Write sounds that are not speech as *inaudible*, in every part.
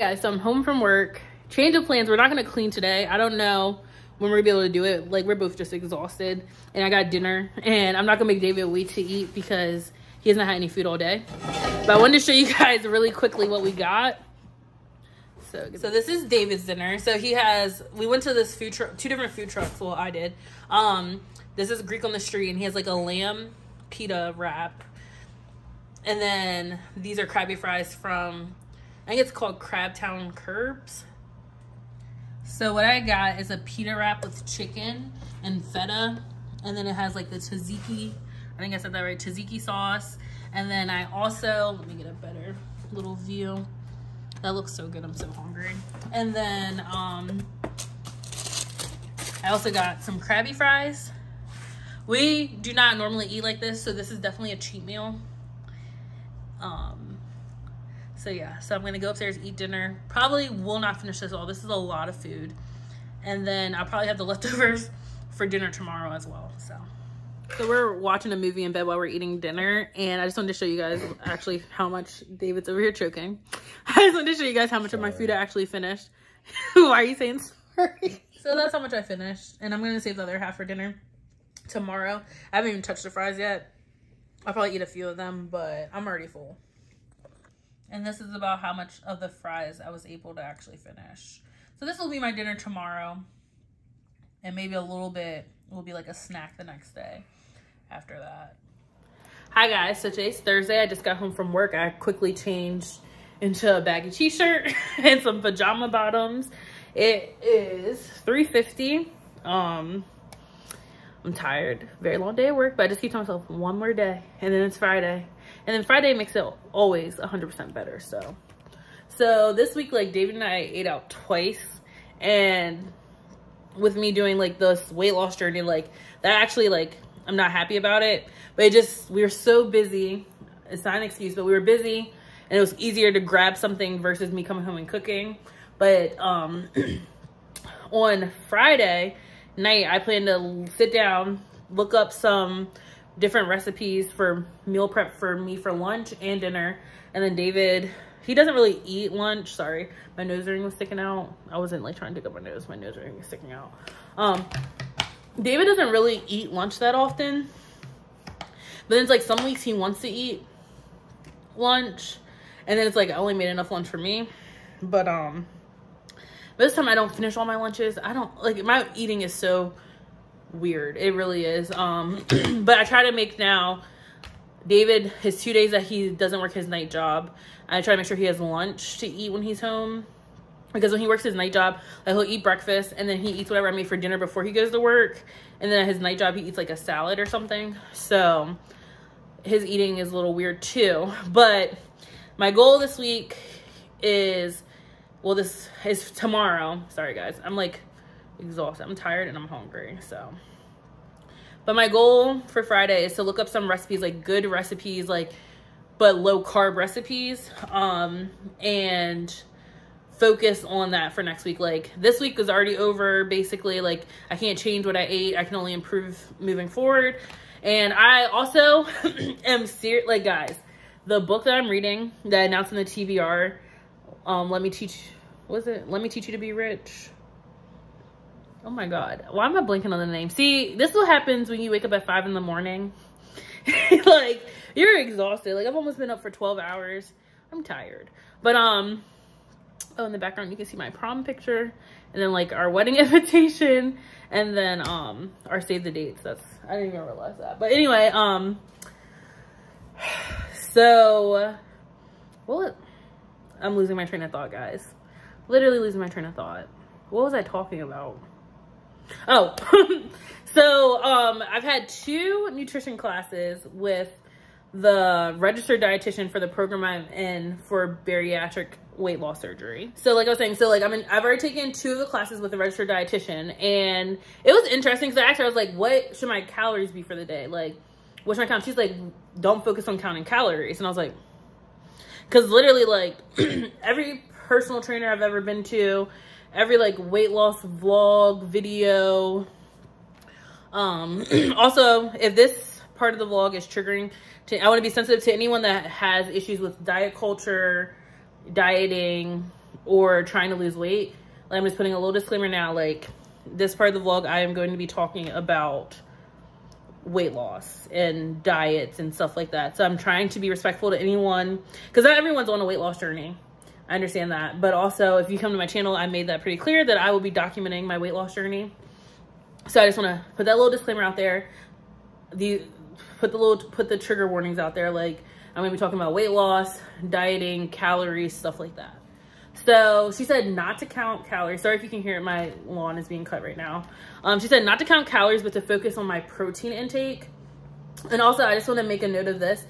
Guys, so I'm home from work. Change of plans. We're not going to clean today. I don't know when we're to be able to do it. Like, we're both just exhausted. And I got dinner. And I'm not going to make David wait to eat because he hasn't had any food all day. But I wanted to show you *laughs* guys really quickly what we got. So, so this is David's dinner. So he has, we went to this food truck, two different food trucks. Well, I did. Um, this is Greek on the Street. And he has like a lamb pita wrap. And then these are Krabby Fries from I think it's called Crabtown Curbs. So what I got is a pita wrap with chicken and feta. And then it has like the tzatziki. I think I said that right. Tzatziki sauce. And then I also, let me get a better little view. That looks so good. I'm so hungry. And then um, I also got some Krabby Fries. We do not normally eat like this, so this is definitely a cheat meal. Um, so yeah, so I'm gonna go upstairs, eat dinner. Probably will not finish this all. This is a lot of food. And then I'll probably have the *laughs* leftovers for dinner tomorrow as well, so. So we're watching a movie in bed while we're eating dinner. And I just wanted to show you guys actually how much David's over here choking. *laughs* I just wanted to show you guys how much sorry. of my food I actually finished. *laughs* Why are you saying sorry? So that's how much I finished. And I'm gonna save the other half for dinner tomorrow. I haven't even touched the fries yet. I'll probably eat a few of them, but I'm already full. And this is about how much of the fries I was able to actually finish. So this will be my dinner tomorrow. And maybe a little bit will be like a snack the next day after that. Hi guys, so today's Thursday. I just got home from work. I quickly changed into a baggy t-shirt *laughs* and some pajama bottoms. It is 3.50. Um, I'm tired. Very long day at work, but I just keep telling myself one more day and then it's Friday. And then Friday makes it always 100% better. So, so this week, like David and I ate out twice and with me doing like this weight loss journey, like that actually like, I'm not happy about it, but it just, we were so busy. It's not an excuse, but we were busy and it was easier to grab something versus me coming home and cooking. But, um, *clears throat* on Friday night, I plan to sit down, look up some different recipes for meal prep for me for lunch and dinner. And then David, he doesn't really eat lunch. Sorry, my nose ring was sticking out. I wasn't like trying to take up my nose. My nose ring was sticking out. Um, David doesn't really eat lunch that often. But then it's like some weeks he wants to eat lunch. And then it's like I only made enough lunch for me. But um, this time I don't finish all my lunches. I don't like my eating is so weird. It really is. Um, *clears throat* but I try to make now David his two days that he doesn't work his night job. I try to make sure he has lunch to eat when he's home. Because when he works his night job, like he'll eat breakfast and then he eats whatever I made for dinner before he goes to work. And then at his night job, he eats like a salad or something. So his eating is a little weird too. *laughs* But my goal this week is, well, this is tomorrow. Sorry guys. I'm like exhausted. I'm tired and I'm hungry, so. But my goal for Friday is to look up some recipes, like good recipes, like, but low carb recipes, um, and focus on that for next week. Like this week is already over, basically, like I can't change what I ate. I can only improve moving forward. And I also *clears throat* am serious, like guys, the book that I'm reading that I announced in the TBR, um, let me teach, was it? Let me teach you to be rich Oh my God. Why am I blinking on the name? See, this is what happens when you wake up at five in the morning. *laughs* like, you're exhausted. Like, I've almost been up for 12 hours. I'm tired. But, um, oh, in the background, you can see my prom picture. And then, like, our wedding *laughs* invitation. And then, um, our save the dates. That's, I didn't even realize that. But anyway, um, *sighs* so, well, I'm losing my train of thought, guys. Literally losing my train of thought. What was I talking about? Oh, *laughs* so um, I've had two nutrition classes with the registered dietitian for the program I'm in for bariatric weight loss surgery. So like I was saying, so like I'm in, I've already taken two of the classes with the registered dietitian and it was interesting because actually I was like, what should my calories be for the day? Like, what should I count? She's like, don't focus on counting calories. And I was like, because literally like *clears throat* every personal trainer I've ever been to, every like weight loss vlog video um *clears throat* also if this part of the vlog is triggering to i want to be sensitive to anyone that has issues with diet culture dieting or trying to lose weight, Like, I'm just putting a little disclaimer now, like this part of the vlog, I am going to be talking about weight loss and diets and stuff like that. So I'm trying to be respectful to anyone because not everyone's on a weight loss journey. I understand that. But also, if you come to my channel, I made that pretty clear that I will be documenting my weight loss journey. So I just want to put that little disclaimer out there. The put the little put the trigger warnings out there like I'm to be talking about weight loss, dieting, calories, stuff like that. So she said not to count calories. Sorry if you can hear it. My lawn is being cut right now. Um, she said not to count calories, but to focus on my protein intake. And also, I just want to make a note of this.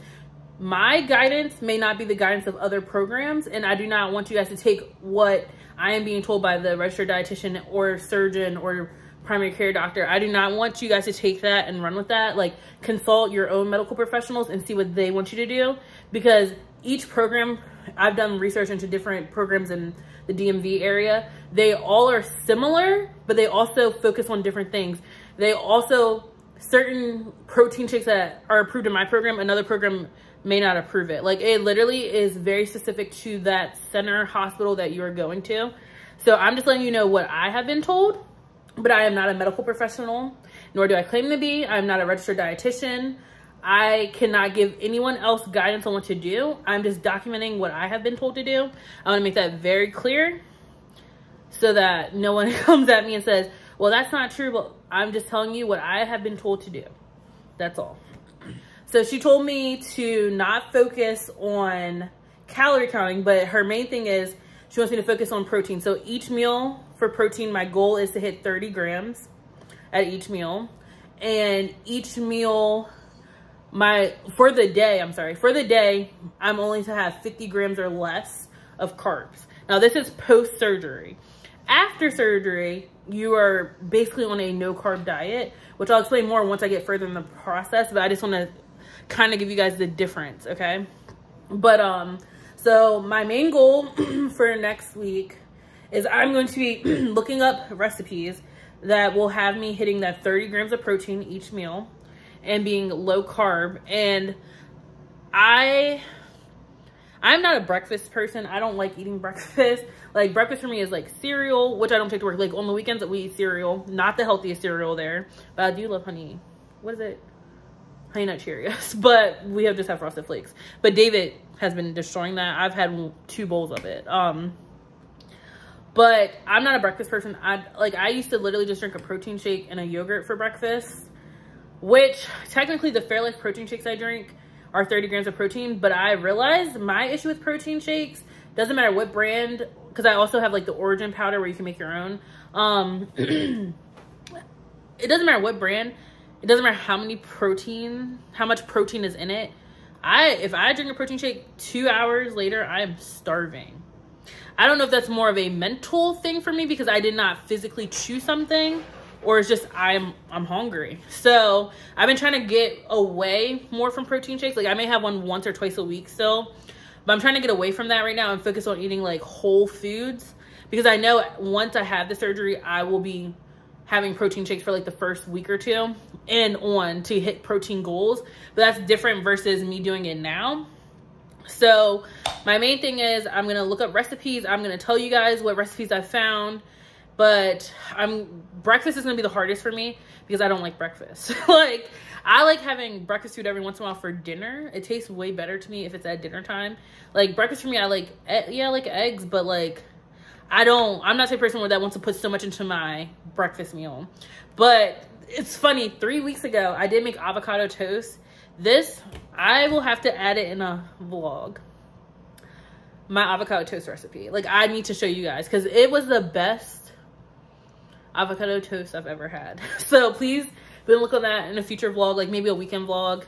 My guidance may not be the guidance of other programs, and I do not want you guys to take what I am being told by the registered dietitian or surgeon or primary care doctor. I do not want you guys to take that and run with that. Like, consult your own medical professionals and see what they want you to do because each program I've done research into different programs in the DMV area. They all are similar, but they also focus on different things. They also, certain protein shakes that are approved in my program, another program may not approve it. Like it literally is very specific to that center hospital that you're going to. So I'm just letting you know what I have been told, but I am not a medical professional, nor do I claim to be. I'm not a registered dietitian. I cannot give anyone else guidance on what to do. I'm just documenting what I have been told to do. I want to make that very clear so that no one *laughs* comes at me and says, well, that's not true, but I'm just telling you what I have been told to do. That's all. So she told me to not focus on calorie counting, but her main thing is she wants me to focus on protein. So each meal for protein, my goal is to hit 30 grams at each meal. And each meal my for the day i'm sorry for the day i'm only to have 50 grams or less of carbs now this is post surgery after surgery you are basically on a no carb diet which i'll explain more once i get further in the process but i just want to kind of give you guys the difference okay but um so my main goal *clears throat* for next week is i'm going to be *clears throat* looking up recipes that will have me hitting that 30 grams of protein each meal and being low carb. And I, I'm not a breakfast person. I don't like eating breakfast. *laughs* Like breakfast for me is like cereal, which I don't take to work. Like on the weekends we eat cereal, not the healthiest cereal there, but I do love honey. What is it? Honey Nut Cheerios, *laughs* but we have just had Frosted Flakes. But David has been destroying that. I've had two bowls of it. Um, but I'm not a breakfast person. I like I used to literally just drink a protein shake and a yogurt for breakfast which technically the Fairlife protein shakes I drink are 30 grams of protein, but I realized my issue with protein shakes, doesn't matter what brand, because I also have like the Orgain powder where you can make your own. Um, *clears throat* it doesn't matter what brand, it doesn't matter how many protein, how much protein is in it. I, if I drink a protein shake two hours later, I am starving. I don't know if that's more of a mental thing for me because I did not physically chew something or it's just I'm I'm hungry. So I've been trying to get away more from protein shakes. Like I may have one once or twice a week still, but I'm trying to get away from that right now and focus on eating like whole foods because I know once I have the surgery, I will be having protein shakes for like the first week or two and on to hit protein goals. But that's different versus me doing it now. So my main thing is I'm going to look up recipes. I'm going to tell you guys what recipes I found but I'm breakfast is gonna be the hardest for me because I don't like breakfast. *laughs* like I like having breakfast food every once in a while for dinner. It tastes way better to me if it's at dinner time. Like breakfast for me, I like yeah, I like eggs, but like I don't. I'm not the person where that wants to put so much into my breakfast meal. But it's funny. Three weeks ago, I did make avocado toast. This I will have to add it in a vlog my avocado toast recipe. Like I need to show you guys because it was the best avocado toast I've ever had. *laughs* So please on look at that in a future vlog, like maybe a weekend vlog.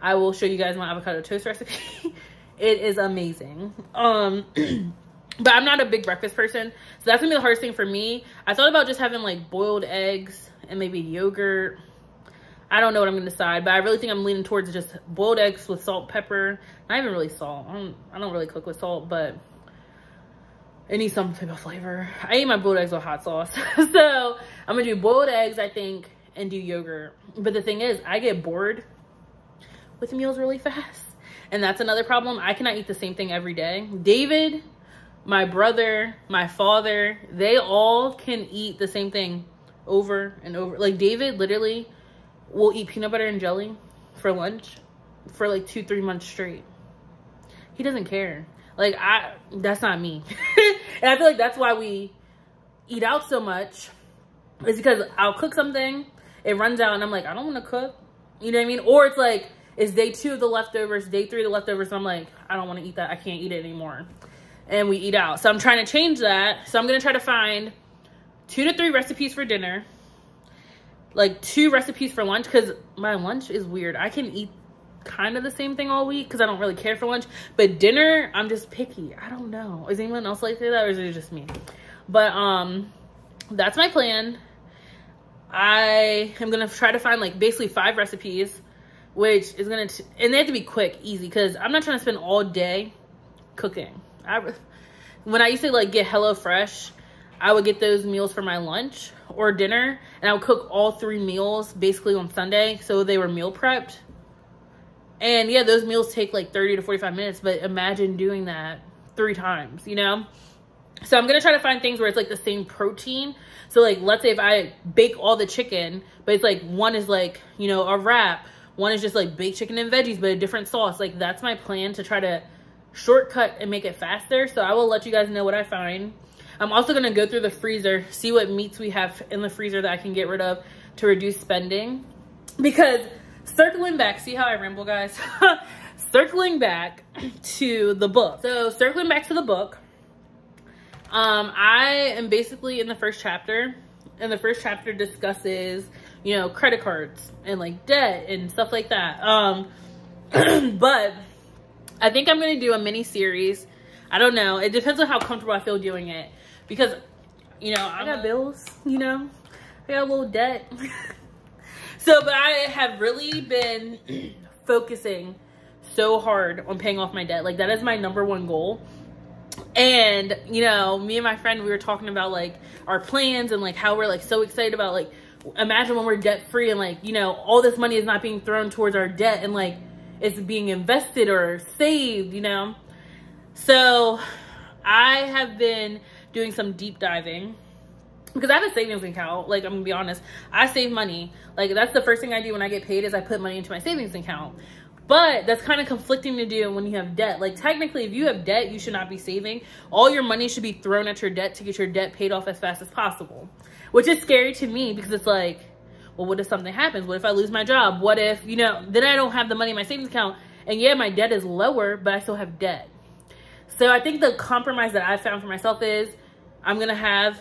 I will show you guys my avocado toast *laughs* recipe. it is amazing. Um, *clears throat* but I'm not a big breakfast person. So that's gonna be the hardest thing for me. I thought about just having like boiled eggs and maybe yogurt. I don't know what I'm gonna decide, but I really think I'm leaning towards just boiled eggs with salt, pepper. Not even really salt. I don't, I don't really cook with salt, but it needs some type of flavor. I eat my boiled eggs with hot sauce. *laughs* so I'm gonna do boiled eggs, I think, and do yogurt. But the thing is, I get bored with meals really fast. And that's another problem. I cannot eat the same thing every day. David my brother, my father, they all can eat the same thing over and over. Like David literally will eat peanut butter and jelly for lunch for like two, three months straight. He doesn't care. Like I that's not me. *laughs* and I feel like that's why we eat out so much. Is because I'll cook something, it runs out and I'm like, I don't want to cook. You know what I mean? Or it's like it's day two of the leftovers, day three of the leftovers. I'm like, I don't want to eat that. I can't eat it anymore. And we eat out. So I'm trying to change that. So I'm going to try to find two to three recipes for dinner, like two recipes for lunch, because my lunch is weird. I can eat kind of the same thing all week because I don't really care for lunch. But dinner, I'm just picky. I don't know. Is anyone else like that or is it just me? But um, that's my plan. I am going to try to find like basically five recipes which is gonna and they have to be quick easy because i'm not trying to spend all day cooking i when i used to like get HelloFresh i would get those meals for my lunch or dinner and i would cook all three meals basically on sunday so they were meal prepped and yeah those meals take like 30 to 45 minutes but imagine doing that three times you know so i'm gonna try to find things where it's like the same protein so like let's say if i bake all the chicken but it's like one is like you know a wrap one is just like baked chicken and veggies, but a different sauce. Like that's my plan to try to shortcut and make it faster. So I will let you guys know what I find. I'm also going to go through the freezer, see what meats we have in the freezer that I can get rid of to reduce spending. Because circling back, see how I ramble, guys? *laughs* circling back to the book. So circling back to the book, um, I am basically in the first chapter. And the first chapter discusses you know, credit cards and like debt and stuff like that. Um, *clears throat* but I think I'm going to do a mini series. I don't know. It depends on how comfortable I feel doing it because, you know, I got bills, you know, I got a little debt. *laughs* so, but I have really been *clears throat* focusing so hard on paying off my debt. Like that is my number one goal. And, you know, me and my friend, we were talking about like our plans and like how we're like so excited about like imagine when we're debt free and like, you know, all this money is not being thrown towards our debt and like it's being invested or saved, you know? So I have been doing some deep diving because I have a savings account. Like, I'm gonna be honest, I save money. Like, that's the first thing I do when I get paid is I put money into my savings account. But that's kind of conflicting to do when you have debt. Like, technically, if you have debt, you should not be saving. All your money should be thrown at your debt to get your debt paid off as fast as possible which is scary to me because it's like, well, what if something happens? What if I lose my job? What if, you know, then I don't have the money in my savings account and yeah, my debt is lower, but I still have debt. So I think the compromise that I found for myself is I'm going to have,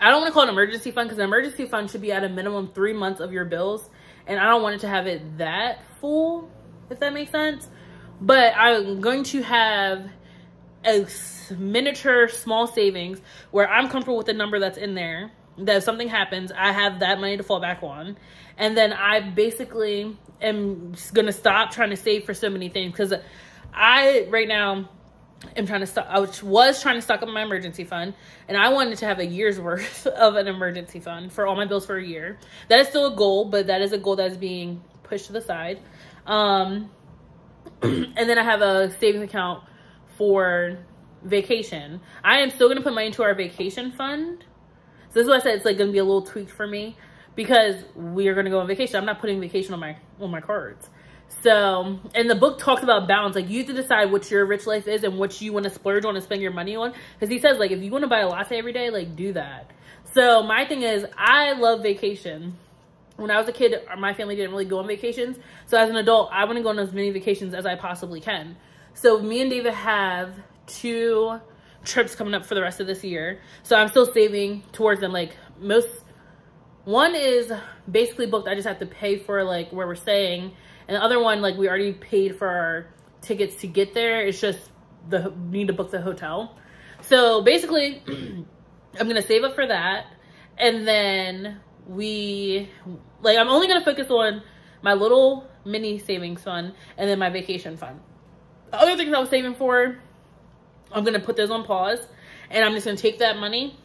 I don't want to call it an emergency fund because an emergency fund should be at a minimum three months of your bills. And I don't want it to have it that full, if that makes sense. But I'm going to have a miniature small savings where I'm comfortable with the number that's in there that if something happens, I have that money to fall back on. And then I basically am gonna stop trying to save for so many things because I right now am trying to stock. I was trying to stock up my emergency fund, and I wanted to have a year's *laughs* worth of an emergency fund for all my bills for a year. That is still a goal, but that is a goal that is being pushed to the side. Um, *clears throat* and then I have a savings account for vacation. I am still gonna put money into our vacation fund so this is why I said it's like gonna be a little tweak for me because we are gonna go on vacation. I'm not putting vacation on my on my cards. So, and the book talks about balance. Like you have to decide what your rich life is and what you want to splurge on and spend your money on. Because he says like if you want to buy a latte every day, like do that. So my thing is I love vacation. When I was a kid, my family didn't really go on vacations. So as an adult, I want to go on as many vacations as I possibly can. So me and David have two trips coming up for the rest of this year. So I'm still saving towards them. Like most, one is basically booked. I just have to pay for like where we're staying. And the other one, like we already paid for our tickets to get there. It's just the need to book the hotel. So basically, *clears throat* I'm to save up for that. And then we, like, I'm only to focus on my little mini savings fund and then my vacation fund. The other things I was saving for I'm to put those on pause and I'm just to take that money.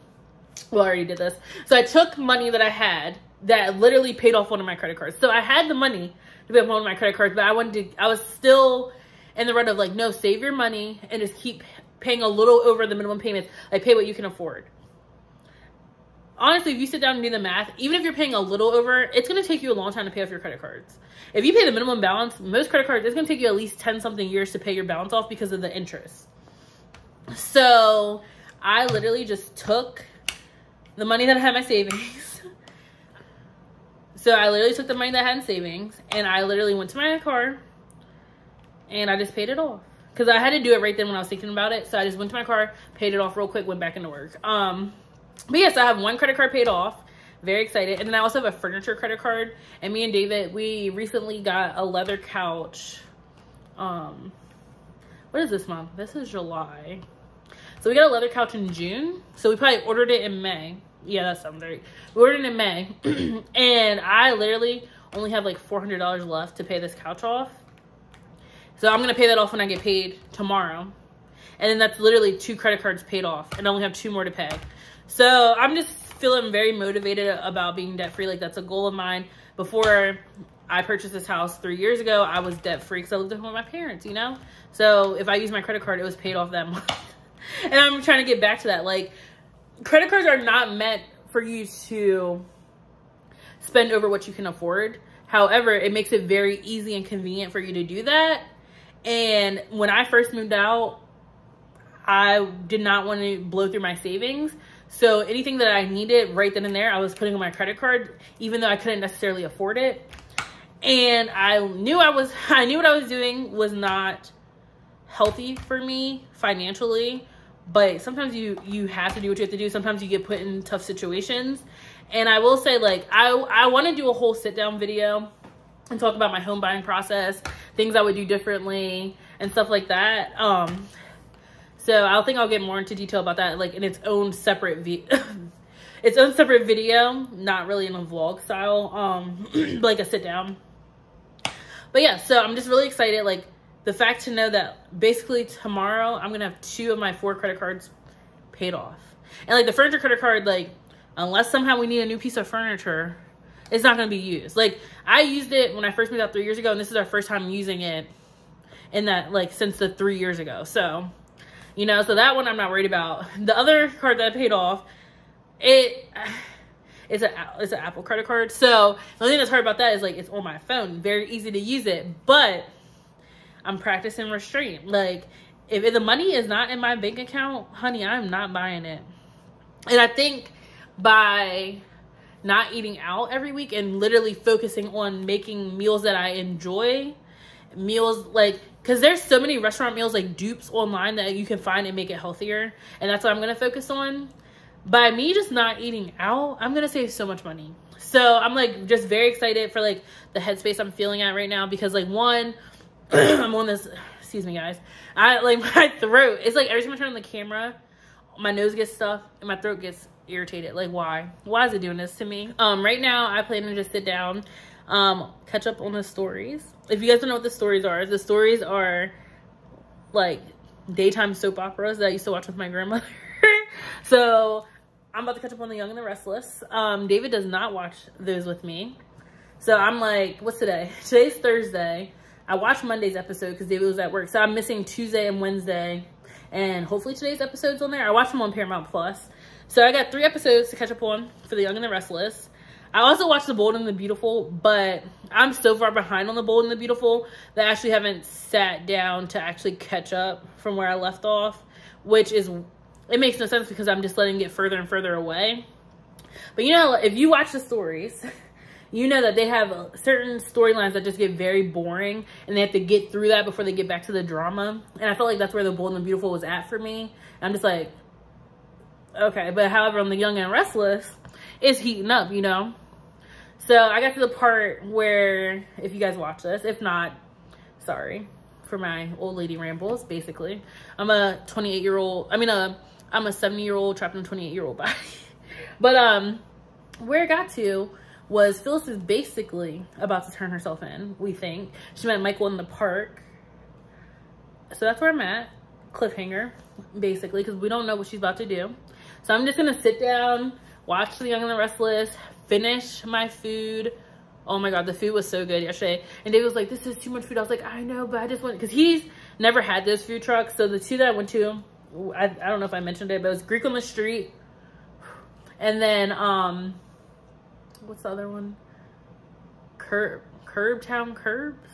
Well, I already did this. So I took money that I had that literally paid off one of my credit cards. So I had the money to pay off one of my credit cards, but I wanted to, I was still in the run of like, no, save your money and just keep paying a little over the minimum payments, like pay what you can afford. Honestly, if you sit down and do the math, even if you're paying a little over, it's going to take you a long time to pay off your credit cards. If you pay the minimum balance, most credit cards, it's going to take you at least 10 something years to pay your balance off because of the interest. So I literally just took the money that I had my savings. So I literally took the money that I had in savings and I literally went to my car and I just paid it off. Because I had to do it right then when I was thinking about it. So I just went to my car, paid it off real quick, went back into work. Um, but yes, I have one credit card paid off. Very excited. And then I also have a furniture credit card. And me and David, we recently got a leather couch. Um, what is this month? This is July. So we got a leather couch in June. So we probably ordered it in May. Yeah, that sounds right. We ordered it in May. *clears throat* and I literally only have like $400 left to pay this couch off. So I'm to pay that off when I get paid tomorrow. And then that's literally two credit cards paid off. And I only have two more to pay. So I'm just feeling very motivated about being debt free. Like that's a goal of mine. Before I purchased this house three years ago, I was debt free because I lived at home with my parents, you know? So if I use my credit card, it was paid off that *laughs* month and I'm trying to get back to that. Like, credit cards are not meant for you to spend over what you can afford. However, it makes it very easy and convenient for you to do that. And when I first moved out, I did not want to blow through my savings. So anything that I needed right then and there, I was putting on my credit card, even though I couldn't necessarily afford it. And I knew I was, *laughs* I knew what I was doing was not healthy for me financially but sometimes you you have to do what you have to do. Sometimes you get put in tough situations. And i will say like i i want to do a whole sit down video and talk about my home buying process things i would do differently and stuff like that. Um so i think i'll get more into detail about that like in its own separate v *laughs* its own separate video not really in a vlog style um *clears throat* like a sit down. But yeah so i'm just really excited like the fact to know that basically tomorrow I'm gonna have two of my four credit cards paid off. And like the furniture credit card, like unless somehow we need a new piece of furniture, it's not gonna be used. Like I used it when I first moved out three years ago, and this is our first time using it in that like since the three years ago. So, you know, so that one I'm not worried about. The other card that I paid off, it *sighs* it's a it's an Apple credit card. So the only thing that's hard about that is like it's on my phone, very easy to use it, but I'm practicing restraint. Like, if the money is not in my bank account, honey, I'm not buying it. And I think by not eating out every week and literally focusing on making meals that I enjoy, meals like because there's so many restaurant meals like dupes online that you can find and make it healthier and that's what i'm going to focus on by me just not eating out i'm going to save so much money so i'm like just very excited for like the headspace i'm feeling at right now because like one I'm on this, excuse me guys. I like *laughs* my throat. It's like every time I turn on the camera, my nose gets stuffed and my throat gets irritated. Like why? Why is it doing this to me? Um, right now I plan to just sit down, um, catch up on the stories. If you guys don't know what the stories are, the stories are like daytime soap operas that I used to watch with my grandmother. *laughs* so I'm about to catch up on The Young and the Restless. Um, David does not watch those with me. So I'm like, what's today? Today's Thursday. I watched Monday's episode because David was at work. So I'm missing Tuesday and Wednesday. And hopefully today's episode's on there. I watched them on Paramount Plus. So I got three episodes to catch up on for The Young and the Restless. I also watched The Bold and the Beautiful, but I'm so far behind on The Bold and the Beautiful that I actually haven't sat down to actually catch up from where I left off, which is, it makes no sense because I'm just letting it get further and further away. But you know, if you watch the stories, *laughs* you know that they have certain storylines that just get very boring and they have to get through that before they get back to the drama. And I felt like that's where The Bold and the Beautiful was at for me. And I'm just like, okay. But however, on The Young and Restless, it's heating up, you know? So I got to the part where, if you guys watch this, if not, sorry for my old lady rambles, basically. I'm a 28 year old, I mean, a, uh, I'm a 70 year old trapped in a 28 year old body. *laughs* but um, where it got to was Phyllis is basically about to turn herself in, we think. She met Michael in the park. So that's where I'm at. Cliffhanger, basically, because we don't know what she's about to do. So I'm just going to sit down, watch The Young and the Restless, finish my food. Oh my God, the food was so good yesterday. And David was like, this is too much food. I was like, I know, but I just want, because he's never had those food trucks. So the two that I went to I, I don't know if I mentioned it, but it was Greek on the Street. And then, um, what's the other one? Curb, Curb Town Curbs?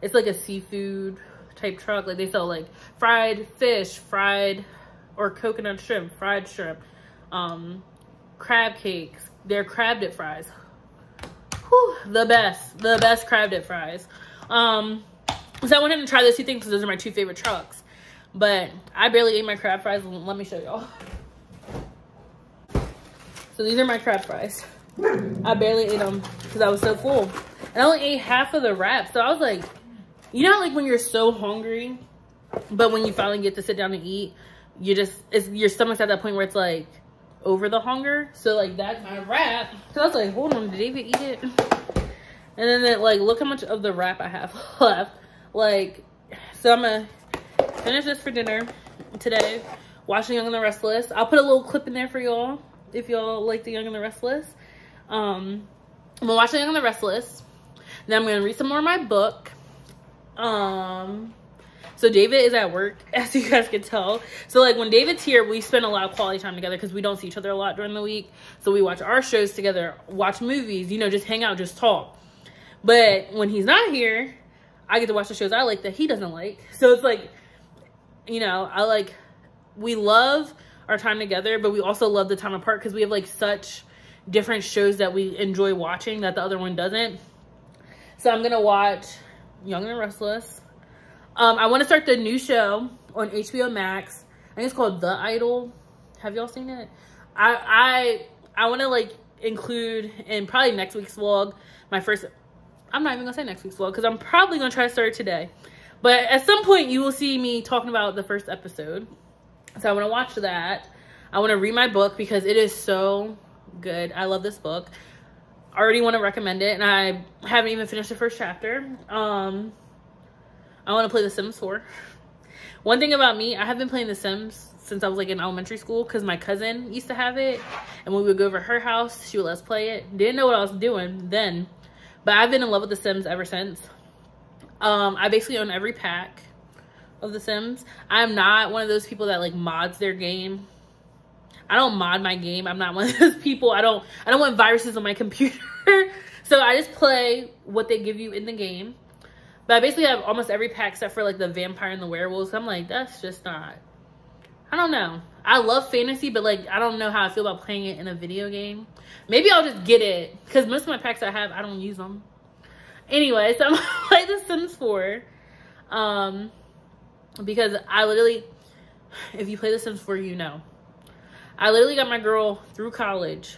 It's like a seafood type truck. Like they sell like fried fish, fried or coconut shrimp, fried shrimp, um, crab cakes. They're crab dip fries. Whew, the best, the best crab dip fries. Um, so I wanted to try those two things because those are my two favorite trucks. But I barely ate my crab fries. Let me show y'all. So these are my crab fries. I barely ate them because I was so full. And I only ate half of the wrap. So I was like, you know, like when you're so hungry, but when you finally get to sit down and eat, you just, it's your stomach's at that point where it's like over the hunger. So like that's my wrap. So I was like, hold on, did David eat it? And then it, like, look how much of the wrap I have *laughs* left. Like, so I'm gonna finish this for dinner today. Watch The Young and the Restless. I'll put a little clip in there for y'all if y'all like The Young and the Restless. Um, I'm gonna watch The Young and the Restless. Then I'm gonna read some more of my book. Um, so David is at work, *laughs* as you guys can tell. So like when David's here, we spend a lot of quality time together because we don't see each other a lot during the week. So we watch our shows together, watch movies, you know, just hang out, just talk. But when he's not here, I get to watch the shows I like that he doesn't like. So it's like, you know, I like, we love our time together, but we also love the time apart because we have like such different shows that we enjoy watching that the other one doesn't. So I'm to watch Young and Restless. Um, I want to start the new show on HBO Max. I think it's called The Idol. Have y'all seen it? I I I want to like include in probably next week's vlog my first I'm not even gonna say next week's vlog because I'm probably gonna try to start today. But at some point you will see me talking about the first episode. So I wanna watch that. I wanna read my book because it is so good. I love this book. I already wanna recommend it and I haven't even finished the first chapter. Um, I wanna play The Sims 4. *laughs* One thing about me, I have been playing The Sims since I was like in elementary school because my cousin used to have it. And when we would go over her house, she would let us play it. Didn't know what I was doing then. But I've been in love with The Sims ever since. Um, I basically own every pack of The Sims. I'm not one of those people that like mods their game. I don't mod my game. I'm not one of *laughs* those people. I don't I don't want viruses on my *laughs* computer. so I just play what they give you in the game. But I basically have almost every pack except for like the vampire and the werewolves. I'm like, that's just not I don't know. I love fantasy, but like I don't know how I feel about playing it in a video game. Maybe I'll just get it because most of my packs I have, I don't use them. Anyway, so I'm *laughs* gonna play The Sims 4. Um, because I literally, if you play The Sims 4, you know. I literally got my girl through college.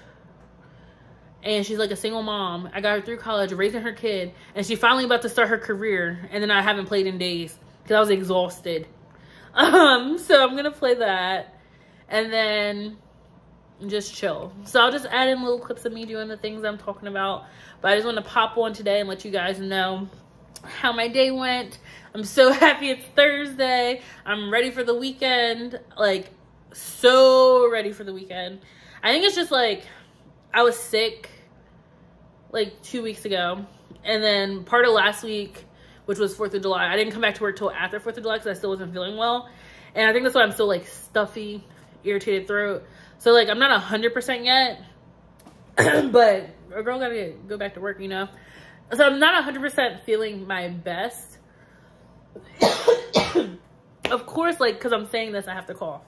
And she's like a single mom. I got her through college, raising her kid. And she finally about to start her career. And then I haven't played in days. Because I was exhausted. *laughs* Um, so I'm going to play that. And then just chill. So I'll just add in little clips of me doing the things I'm talking about. But I just want to pop one today and let you guys know how my day went. I'm so *laughs* happy it's Thursday. I'm ready for the weekend. Like, so ready for the weekend. I think it's just like, I was sick like two weeks ago. And then part of last week, which was 4th of July, I didn't come back to work till after 4th of July because I still wasn't feeling well. And I think that's why I'm still like stuffy, irritated throat. So like I'm not 100% yet, *clears throat* but a girl gotta get, go back to work, you know? So I'm not 100% feeling my best. Of course, like, because I'm saying this, I have to cough.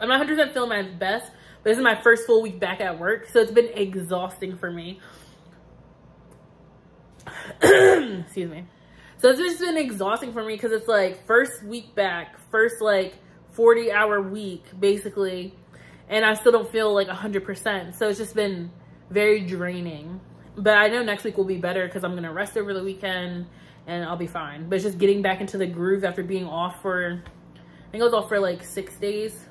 I'm not 100% feeling my best, but this is my first full week back at work. So it's been exhausting for me. *clears throat* Excuse me. So it's just been exhausting for me because it's like first week back, first like 40 hour week, basically and I still don't feel like 100%. So it's just been very draining. But I know next week will be better because I'm going to rest over the weekend and I'll be fine. But it's just getting back into the groove after being off for, I think I was off for like six days.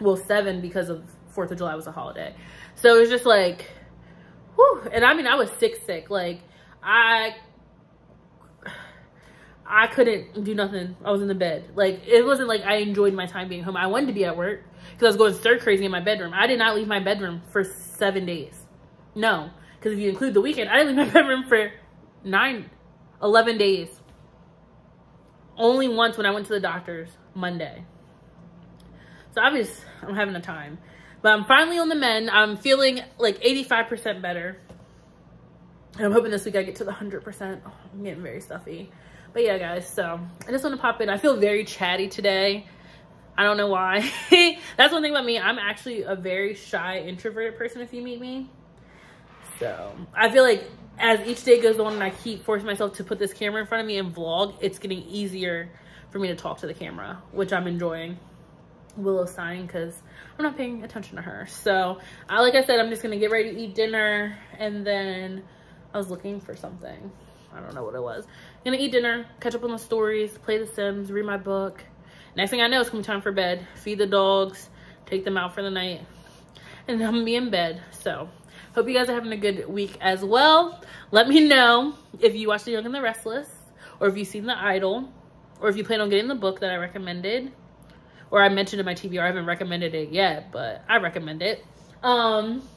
Well, seven because of 4th of July was a holiday. So it was just like, whew. And I mean, I was sick, sick. Like, I I couldn't do nothing. I was in the bed. Like, it wasn't like I enjoyed my time being home. I wanted to be at work because I was going stir crazy in my bedroom. I did not leave my bedroom for seven days. No, because if you include the weekend, I didn't leave my *laughs* bedroom for nine, 11 days. Only once when I went to the doctor's Monday. So obviously I'm having a time. But I'm finally on the mend. I'm feeling like 85% better. And I'm hoping this week I get to the 100%. Oh, I'm getting very stuffy. But yeah, guys, so I just want to pop in. I feel very chatty today. I don't know why. *laughs* That's one thing about me. I'm actually a very shy, introverted person if you meet me. So I feel like as each day goes on and I keep forcing myself to put this camera in front of me and vlog, it's getting easier for me to talk to the camera, which I'm enjoying. Willow sighing because I'm not paying attention to her. So, I, like I said, I'm just going to get ready to eat dinner. And then I was looking for something. I don't know what it was. Gonna eat dinner, catch up on the stories, play The Sims, read my book. Next thing I know, it's gonna be time for bed. Feed the dogs, take them out for the night. And I'm gonna be in bed. So, hope you guys are having a good week as well. Let me know if you watched The Young and the Restless, or if you've seen The Idol, or if you plan on getting the book that I recommended, or I mentioned in my TBR. I haven't recommended it yet, but I recommend it. Um,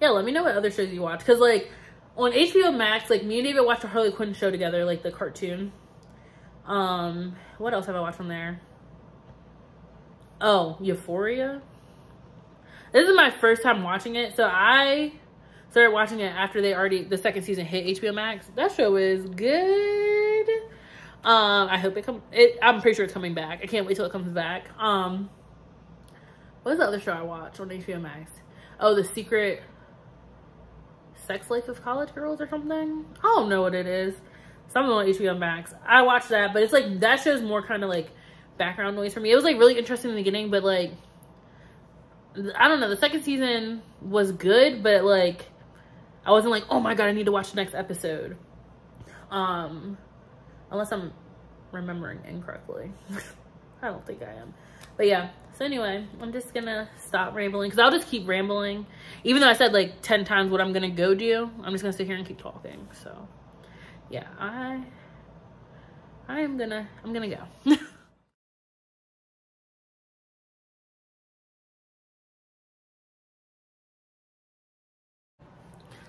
yeah, let me know what other shows you watch. Because, like, on HBO Max, like, me and David watched a Harley Quinn show together, like, the cartoon. Um, what else have I watched from there? Oh, Euphoria. This is my first time watching it. So I started watching it after they already, the second season hit HBO Max. That show is good. Um, I hope it come. it, I'm pretty sure it's coming back. I can't wait till it comes back. Um, what is the other show I watched on HBO Max? Oh, The Secret Sex Life of College Girls or something. I don't know what it is. Something on HBO Max. I watched that, but it's like that show's more kind of like background noise for me. It was like really interesting in the beginning, but like I don't know. The second season was good, but like I wasn't like, oh my god, I need to watch the next episode. Um, unless I'm remembering incorrectly. *laughs* I don't think I am. But yeah, so anyway, I'm just gonna stop rambling because I'll just keep rambling. Even though I said like 10 times what I'm gonna go do, I'm just gonna sit here and keep talking. So yeah, I I am gonna I'm gonna go. *laughs*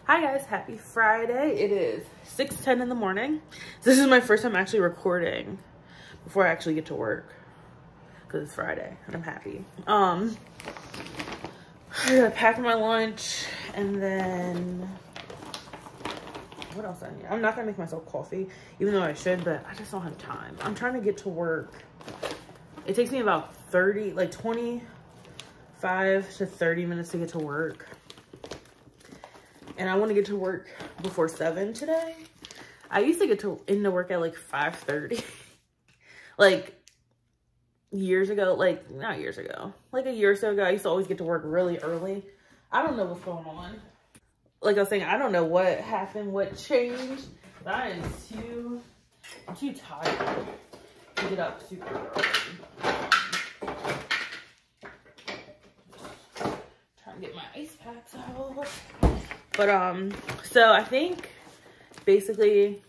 Hi guys, happy Friday. It is 6.10 in the morning. This is my first time actually recording before I actually get to work because it's Friday and I'm happy. Um, I gotta pack my lunch and then what else I need? I'm not gonna make myself coffee, even though I should, but I just don't have time. I'm trying to get to work. It takes me about 30, like 25 to 30 minutes to get to work and I want to get to work before 7 today. I used to get to into work at like 5.30. *laughs* like years ago, like not years ago, like a year or so ago, I used to always get to work really early. I don't know what's going on. Like I was saying, I don't know what happened, what changed. But I am too, I'm too tired to get up super early. trying to get my ice packs out. But um, so I think basically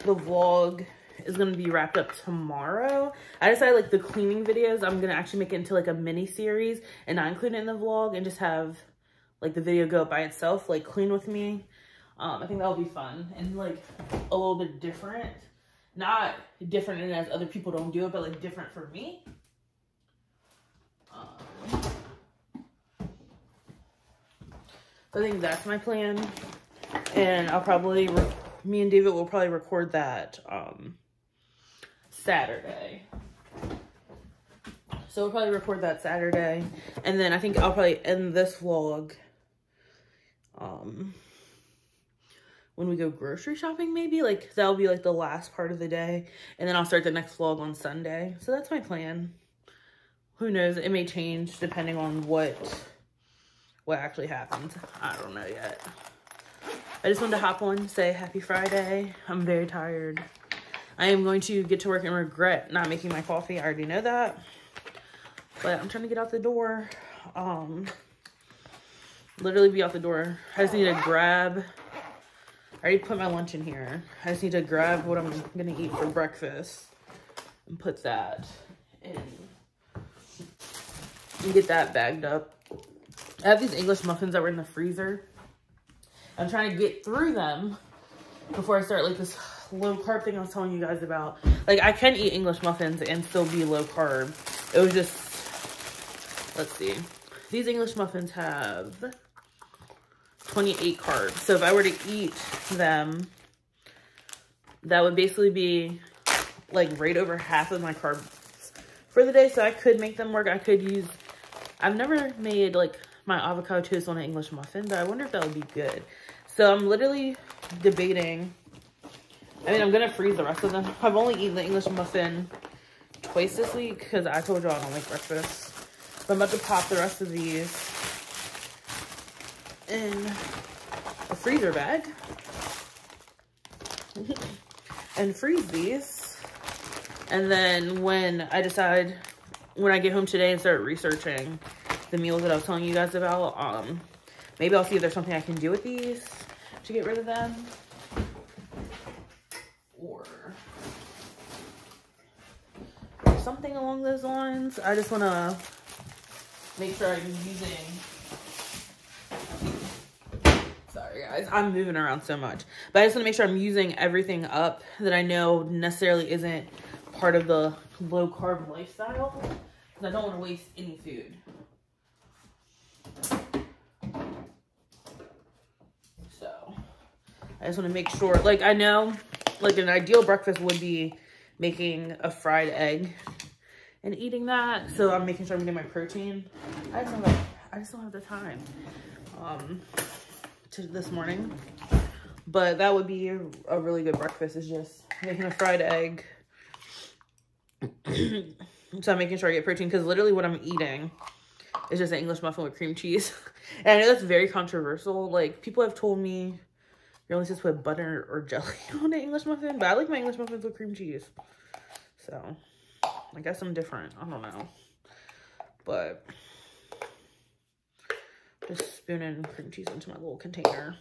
the vlog is gonna be wrapped up tomorrow. I decided like the cleaning videos, I'm gonna actually make it into like a mini series and not include it in the vlog and just have like the video go by itself, like clean with me. Um, I think that'll be fun and like a little bit different. Not different in as other people don't do it, but like different for me. I think that's my plan. And I'll probably, me and David will probably record that um, Saturday. So we'll probably record that Saturday. And then I think I'll probably end this vlog um, when we go grocery shopping maybe. Like that'll be like the last part of the day. And then I'll start the next vlog on Sunday. So that's my plan. Who knows? It may change depending on what what actually happened. I don't know yet. I just wanted to hop on say happy Friday. I'm very tired. I am going to get to work and regret not making my coffee. I already know that. But I'm trying to get out the door. Um, literally be out the door. I just need to grab, I already put my lunch in here. I just need to grab what I'm going to eat for breakfast and put that in and get that bagged up. I have these English muffins that were in the freezer. I'm trying to get through them before I start like this low carb thing I was telling you guys about. Like I can eat English muffins and still be low carb. It was just let's see. These English muffins have 28 carbs. So if I were to eat them, that would basically be like right over half of my carbs for the day. So I could make them work. I could use, I've never made like my avocado toast on an English muffin, but I wonder if that would be good. So I'm literally debating. I mean, I'm going to freeze the rest of them. I've only eaten the English muffin twice this week because I told y'all I don't like breakfast. But I'm about to pop the rest of these in a freezer bag *laughs* and freeze these. And then when I decide, when I get home today and start researching the meals that I was telling you guys about, um, maybe I'll see if there's something I can do with these to get rid of them. Or something along those lines. I just want to make sure I'm using sorry guys i'm moving around so much but i just want to make sure i'm using everything up that i know necessarily isn't part of the low carb lifestyle because i don't want to waste any food so i just want to make sure like i know like an ideal breakfast would be making a fried egg and eating that. So I'm making sure I'm getting my protein. I just don't have, I just don't have the time um, to this morning. But that would be a, really good breakfast is just making a fried egg. *clears throat* so I'm making sure I get protein because literally what I'm eating is just an English muffin with cream cheese. *laughs* and I know that's very controversial. Like people have told me you're only supposed to put butter or jelly *laughs* on an English muffin, but I like my English muffins with cream cheese. So I guess I'm different. I don't know. But just spooning cream cheese into my little container.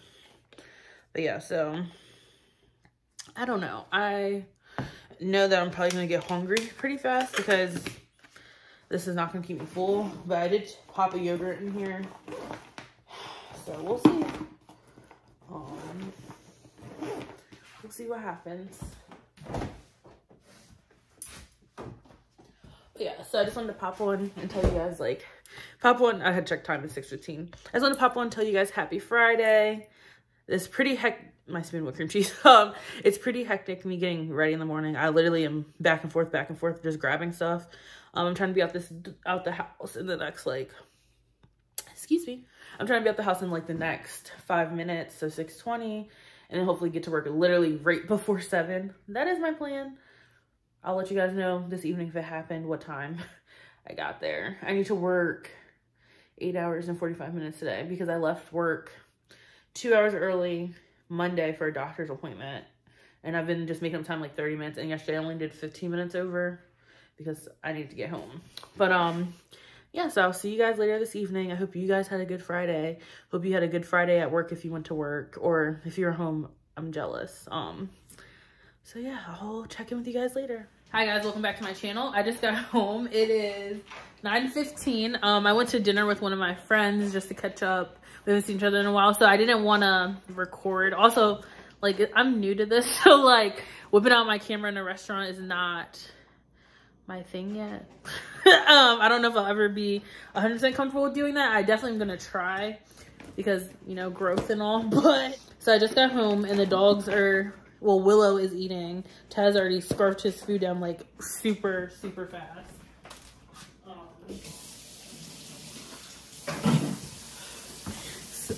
But yeah, so I don't know. I know that I'm probably going to get hungry pretty fast because this is not going to keep me full. But I did pop a yogurt in here. So we'll see. Um, we'll see what happens. yeah, so I just wanted to pop on and tell you guys, like, pop on. I had checked time at 6.15. I just wanted to pop on and tell you guys happy Friday. It's pretty heck my spoon with cream cheese. *laughs* Um, it's pretty hectic me getting ready in the morning. I literally am back and forth, back and forth, just grabbing stuff. Um, I'm trying to be out this out the house in the next like, excuse me. I'm trying to be out the house in like the next five minutes, so 6:20, and then hopefully get to work literally right *laughs* before seven. That is my plan. I'll let you guys know this evening if it happened, what time *laughs* I got there. I need to work eight hours and 45 minutes today because I left work two hours early Monday for a doctor's appointment. And I've been just making up time like 30 minutes. And yesterday I only did 15 minutes over because I need to get home. But um, yeah, so I'll see you guys later this evening. I hope you guys had a good Friday. Hope you had a good Friday at work if you went to work. Or if you're home, I'm jealous. Um, so yeah, I'll check in with you guys later. Hi guys, welcome back to my channel. I just got *laughs* home. It is 9.15. Um, I went to dinner with one of my friends just to catch up. We haven't seen each other in a while, so I didn't want to record. Also, like, I'm new to this, *laughs* so like, whipping out my camera in a restaurant is not my thing yet. *laughs* um, I don't know if I'll ever be 100% comfortable with doing that. I definitely am going to try because, you know, growth and all. *laughs* But, so I just got home and the dogs are well, Willow is eating. Taz already scarfed his food down like super, super fast. Um,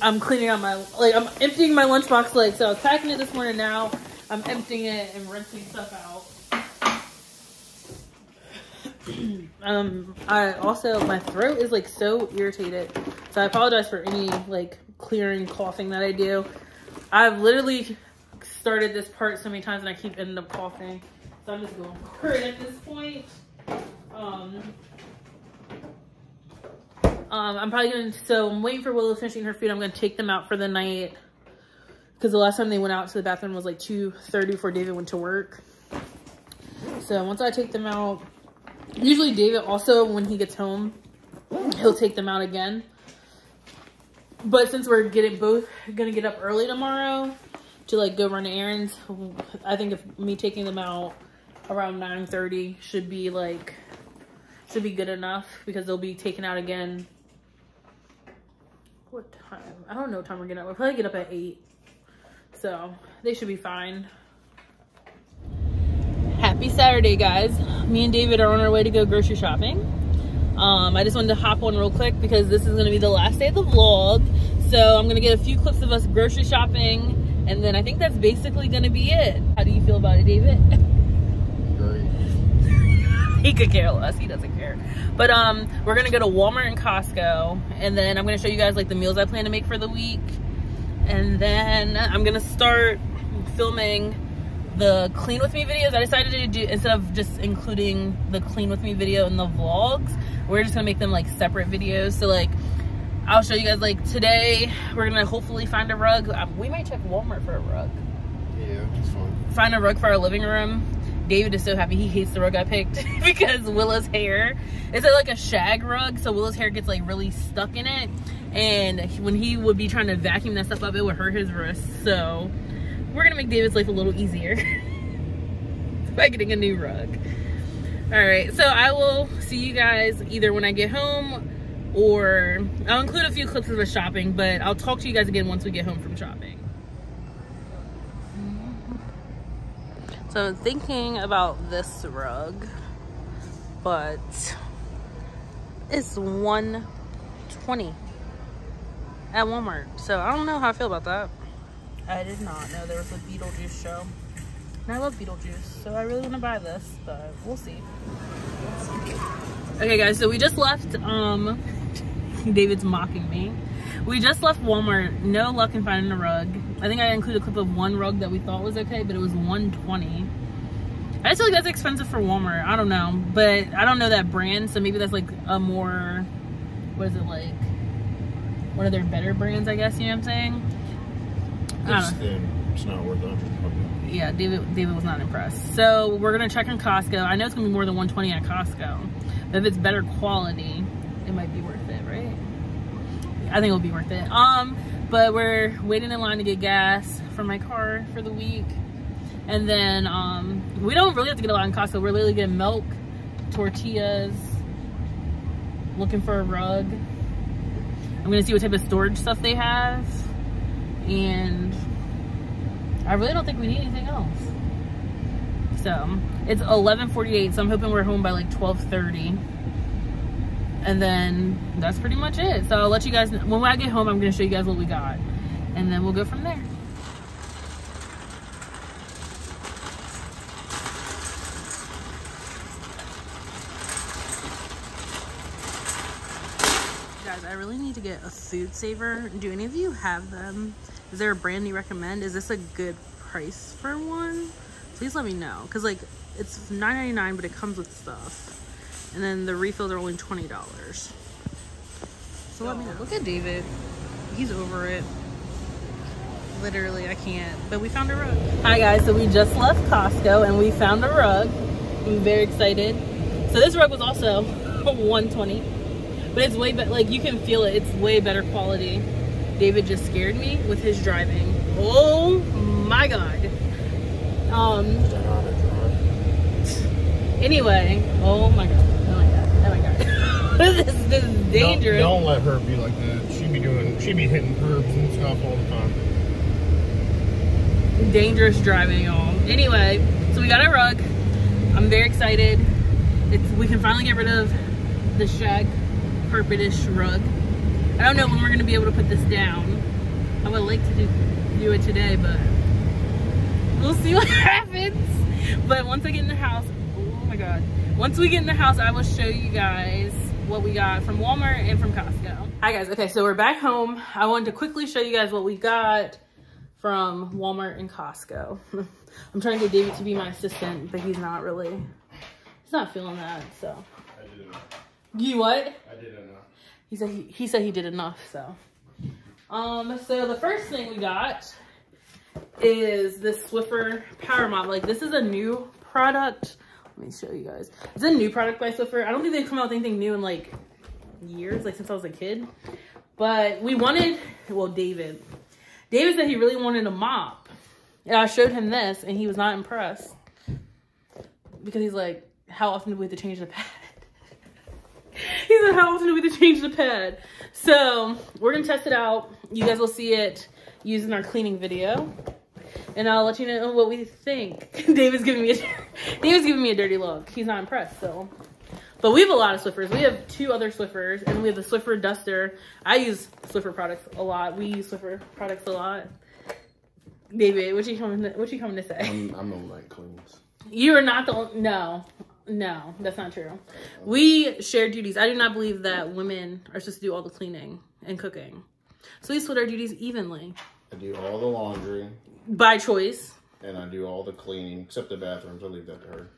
I'm cleaning out my, like, I'm emptying my lunchbox, like, so I was packing it this morning now. I'm emptying it and rinsing stuff out. *clears throat* um, I also, my throat is, like, so irritated. So I apologize for any, like, clearing coughing that I do. I've literally started this part so many times and I keep ending up coughing. So I'm just going *laughs* for it at this point. Um, um, I'm probably going to, so I'm waiting for Willow finishing her food. I'm going to take them out for the night. Because the last time they went out to the bathroom was like 2.30 before David went to work. So once I take them out, usually David also, when he gets home, he'll take them out again. But since we're getting both going to get up early tomorrow, to like go run errands. I think if me taking them out around 9.30 should be like, should should be good enough because they'll be taken out again. What time? I don't know what time we're getting up. We'll probably get up at 8. So they should be fine. Happy Saturday, guys. Me and David are on our way to go grocery shopping. Um, I just wanted to hop on real quick because this is going to be the last day of the vlog. So I'm going to get a few clips of us grocery shopping. And then I think that's basically going to be it. How do you feel about it, David? *laughs* Great. he could care less. He doesn't care. But um, we're going to go to Walmart and Costco. And then I'm going to show you guys like the meals I plan to make for the week. And then I'm going to start filming the clean with me videos. I decided to do, instead of just including the clean with me video in the vlogs, we're just gonna make them like separate videos. So like, I'll show you guys like today, we're gonna hopefully find a rug. Um, we might check Walmart for a rug. Yeah. Find a rug for our living room. David is so happy. He hates the rug I picked *laughs* because Willow's hair, it's like a shag rug. So Willow's hair gets like really stuck in it. And when he would be trying to vacuum that stuff up, it would hurt his wrist. So we're gonna make David's life a little easier *laughs* by getting a new rug. All right, so I will see you guys either when I get home or I'll include a few clips of us shopping, but I'll talk to you guys again once we get home from shopping. So I'm thinking about this rug, but it's 120 at Walmart. So I don't know how I feel about that. I did not know there was a Beetlejuice show. And I love Beetlejuice, so I really want to buy this, but we'll see. Okay guys, so we just left, um, *laughs* David's mocking me. We just left Walmart, no luck in finding a rug. I think I included a clip of one rug that we thought was okay, but it was 120 I just feel like that's expensive for Walmart. I don't know, but I don't know that brand, so maybe that's like a more, what is it like? One of their better brands, I guess. You know what I'm saying? It's thin. It's not worth it. Yeah, David David was not impressed. So we're gonna check in Costco. I know it's gonna be more than 120 at Costco, but if it's better quality, it might be worth it, right? I think it'll be worth it. Um, but we're waiting in line to get gas for my car for the week, and then um, we don't really have to get a lot in Costco. We're literally getting milk, tortillas, looking for a rug. I'm gonna see what type of storage stuff they have, and I really don't think we need anything else. So it's 11:48, so I'm hoping we're home by like 12:30, and then that's pretty much it. So I'll let you guys know. when I get home. I'm gonna show you guys what we got, and then we'll go from there. Guys, I really need to get a food saver. Do any of you have them? Is there a brand you recommend? Is this a good price for one? Please let me know. Cause like it's $9.99, but it comes with stuff. And then the refills are only $20. So let me know. Look at David. He's over it. Literally, I can't. But we found a rug. Hi guys, so we just left Costco and we found a rug. I'm very excited. So this rug was also *laughs* 120 but it's way better. Like you can feel it. It's way better quality. David just scared me with his driving. Oh my god. Um. Anyway, oh my god. Oh my god. Oh my god. this, *laughs* this is dangerous. Don't, don't let her be like that. She be doing. She be hitting curbs and stuff all the time. Dangerous driving, y'all. Anyway, so we got a rug. I'm very excited. It's we can finally get rid of the shag carpetish rug. I don't know when we're gonna be able to put this down. I would like to do, do it today, but we'll see what *laughs* happens. But once I get in the house, oh my God. Once we get in the house, I will show you guys what we got from Walmart and from Costco. Hi guys, okay, so we're back home. I wanted to quickly show you guys what we got from Walmart and Costco. *laughs* I'm trying to get David to be my assistant, but he's not really, he's not feeling that, so. I didn't know. You what? I did enough. He said he, he said he did enough, so. Um, so the first thing we got is this Swiffer Power Mop. Like this is a new product. Let me show you guys. It's a new product by Swiffer. I don't think they've come out with anything new in like years, like since I was a kid. But we wanted, well, David. David said he really wanted a mop. And I showed him this and he was not impressed. Because he's like, how often do we have to change the pad? *laughs* he said, how often do we have to change the pad? So we're gonna test it out. You guys will see it using our cleaning video. And I'll let you know what we think. *laughs* David's giving me a *laughs* David's giving me a dirty look. He's not impressed, so but we have a lot of Swiffers. We have two other Swiffers, and we have the Swiffer Duster. I use Swiffer products a lot. We use Swiffer products a lot. David, what you coming? To, what you coming to say? I'm, I'm the one that cleans. You are not the only, no, no, that's not true. Oh. We share duties. I do not believe that women are supposed to do all the cleaning and cooking. So we split our duties evenly I do all the laundry by choice. and I do all the cleaning except the bathrooms. I leave that to her.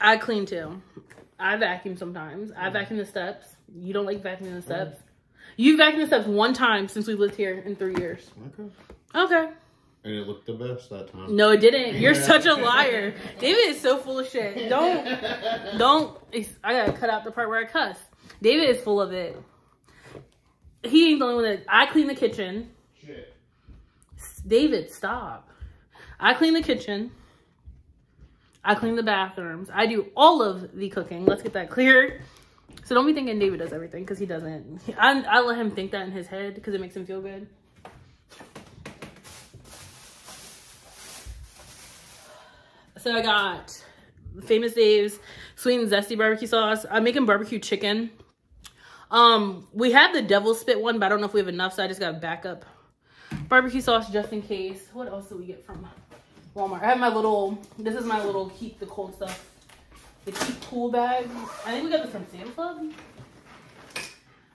I clean too. I vacuum sometimes. I vacuum the steps. You don't like vacuuming the steps. Mm. You vacuumed the steps one time since we lived here in three years. Okay. Okay. And it looked the best that time. No, it didn't. *laughs* You're such a liar. David is so full of shit. Don't, don't. I gotta cut out the part where I cuss. David is full of it. He ain't the only one that. I clean the kitchen. Shit. David, stop. I clean the kitchen. I clean the bathrooms. I do all of the cooking. Let's get that clear. So don't be thinking David does everything because he doesn't. I, I let him think that in his head because it makes him feel good. So I got Famous Dave's sweet and zesty barbecue sauce. I'm making barbecue chicken. Um, we have the devil spit one, but I don't know if we have enough, so I just got backup barbecue sauce just in case. What else do we get from Walmart? I have my little, this is my little keep the cold stuff. The keep cool bag. I think we got this from Sam's Club.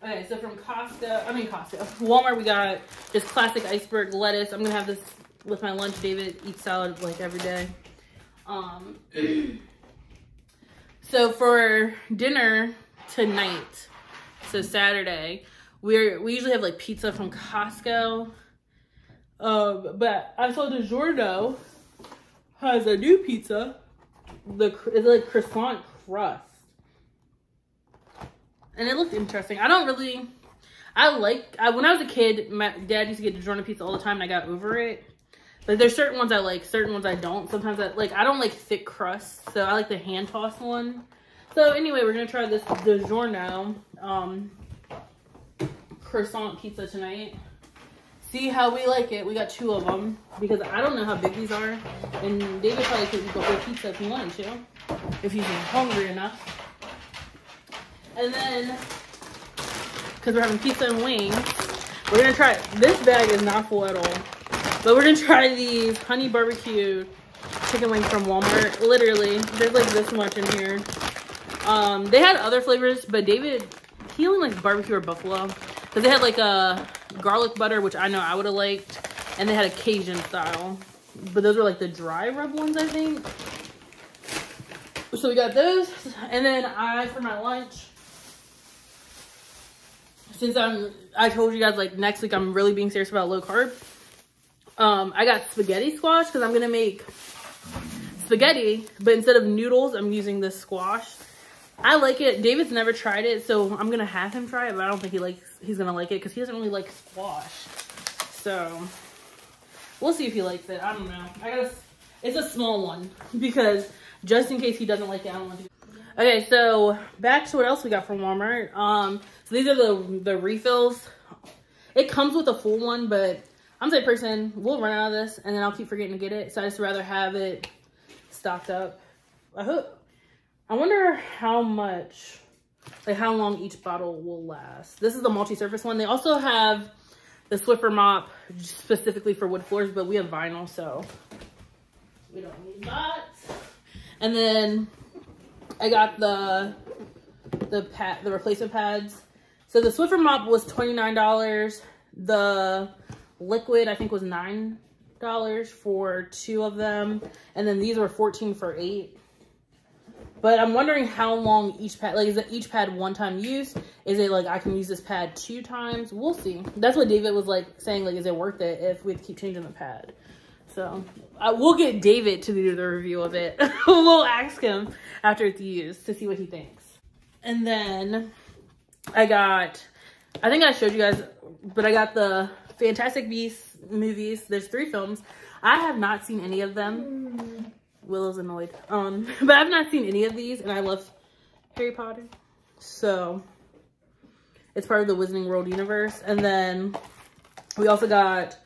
Okay, so from Costco, I mean Costco, Walmart, we got just classic iceberg lettuce. I'm gonna have this with my lunch. David eats salad like every day. Um, so for dinner tonight, so Saturday, we're we usually have like pizza from Costco. Um, but I saw DiGiorno has a new pizza. The it's like croissant crust, and it looked interesting. I don't really. I like I, when I was a kid, my dad used to get DiGiorno pizza all the time, and I got over it. But there's certain ones I like, certain ones I don't. Sometimes I like I don't like thick crust, so I like the hand tossed one. So anyway, we're gonna try this DiGiorno um, croissant pizza tonight. See how we like it. We got two of them because I don't know how big these are, and David probably could eat the whole pizza if he wanted to, if he's hungry enough. And then, because we're having pizza and wings, we're gonna try. This bag is not full at all. But we're gonna try these honey barbecue chicken wings from Walmart. Literally, there's like this much in here. Um, they had other flavors, but David, he only likes barbecue or buffalo. Because they had like a garlic butter, which I know I would have liked. And they had a Cajun style. But those were like the dry rub ones, I think. So we got those. And then I, for my lunch, since I'm, I told you guys like next week I'm really being serious about low carb. Um, I got spaghetti squash because I'm gonna make spaghetti, but instead of noodles, I'm using this squash. I like it. David's never tried it, so I'm gonna have him try it, but I don't think he likes he's gonna like it because he doesn't really like squash. So we'll see if he likes it. I don't know. I got it's a small one *laughs* because just in case he doesn't like it, I don't want to. Okay, so back to what else we got from Walmart. Um, so these are the the refills. It comes with a full one, but I'm the person, we'll run out of this and then I'll keep forgetting to get it. So I just rather have it stocked up. I hope. I wonder how much, like how long each bottle will last. This is the multi-surface one. They also have the Swiffer mop specifically for wood floors, but we have vinyl, so we don't need that. And then I got the the pad, the replacement pads. So the Swiffer mop was $29. The liquid I think was nine dollars for two of them and then these were 14 for eight. But I'm wondering how long each pad like is it each pad one time use? Is it like I can use this pad two times? We'll see. That's what David was like saying like is it worth it if we keep changing the pad? So I we'll get David to do the review of it. *laughs* We'll ask him after it's used to see what he thinks. And then I got I think I showed you guys but I got the Fantastic Beasts movies. There's three films. I have not seen any of them. Willow's annoyed. Um, *laughs* but I've not seen any of these, and I love Harry Potter. So it's part of the Wizarding World universe. And then we also got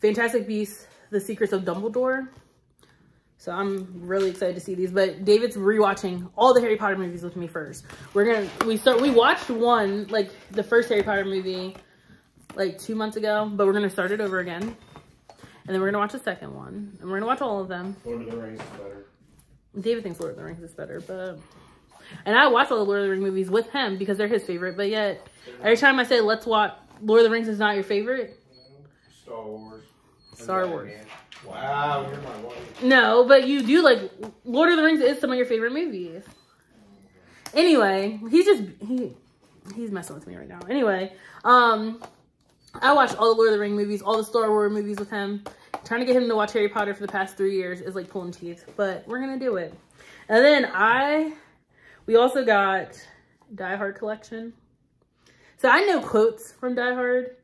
Fantastic Beasts, The Secrets of Dumbledore. So I'm really excited to see these. But David's rewatching all the Harry Potter movies with me first. We're gonna we start we watched one, like the first Harry Potter movie like two months ago, but we're gonna start it over again. And then we're gonna watch the second one. And we're gonna watch all of them. Lord of the Rings is better. David thinks Lord of the Rings is better, but and I watch all the Lord of the Rings movies with him because they're his favorite. But yet, every time I say let's watch Lord of the Rings is not your favorite, Star Wars. Star Wars. Wow, you're my wife. No, but you do like Lord of the Rings is some of your favorite movies. Anyway, he's just he he's messing with me right now. Anyway, um I watched all the Lord of the Ring movies, all the Star Wars movies with him. Trying to get him to watch Harry Potter for the past three years is like pulling teeth, but we're gonna do it. And then I we also got Die Hard collection. So I know quotes from Die Hard,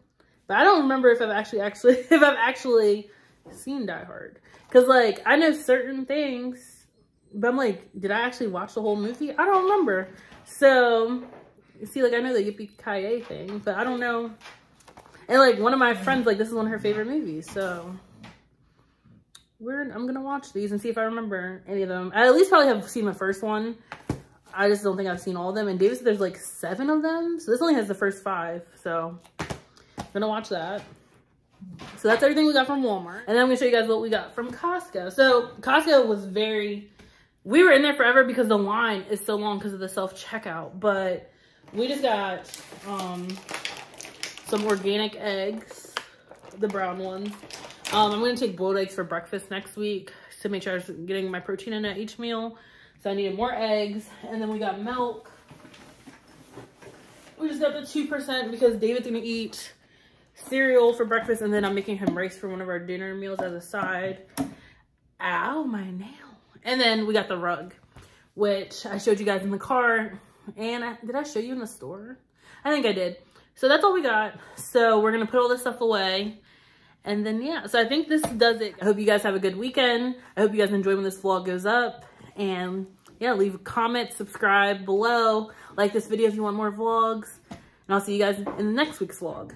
but I don't remember if I've actually actually *laughs* if I've actually seen Die Hard. Cause like I know certain things, but I'm like, did I actually watch the whole movie? I don't remember. So see, like I know the Yippee Ki thing, but I don't know. And like one of my friends, like this is one of her favorite movies, so we're I'm gonna watch these and see if I remember any of them. I at least probably have seen the first one. I just don't think I've seen all of them. And David said there's like seven of them, so this only has the first five. So I'm gonna watch that. So that's everything we got from Walmart. And then I'm gonna show you guys what we got from Costco. So Costco was very, we were in there forever because the line is so long because of the self-checkout. But we just got um, some organic eggs, the brown ones. Um, I'm gonna take boiled eggs for breakfast next week to make sure I was getting my protein in at each meal. So I needed more eggs. And then we got milk. We just got the 2% because David's gonna eat cereal for breakfast and then I'm making him rice for one of our dinner meals as a side. Ow, my nail. And then we got the rug, which I showed you guys in the car. And I, did I show you in the store? I think I did. So that's all we got. So we're going to put all this stuff away. And then, yeah. So I think this does it. I hope you guys have a good weekend. I hope you guys enjoy when this vlog goes up. And yeah, leave a comment, subscribe below. Like this video if you want more vlogs. And I'll see you guys in the next week's vlog.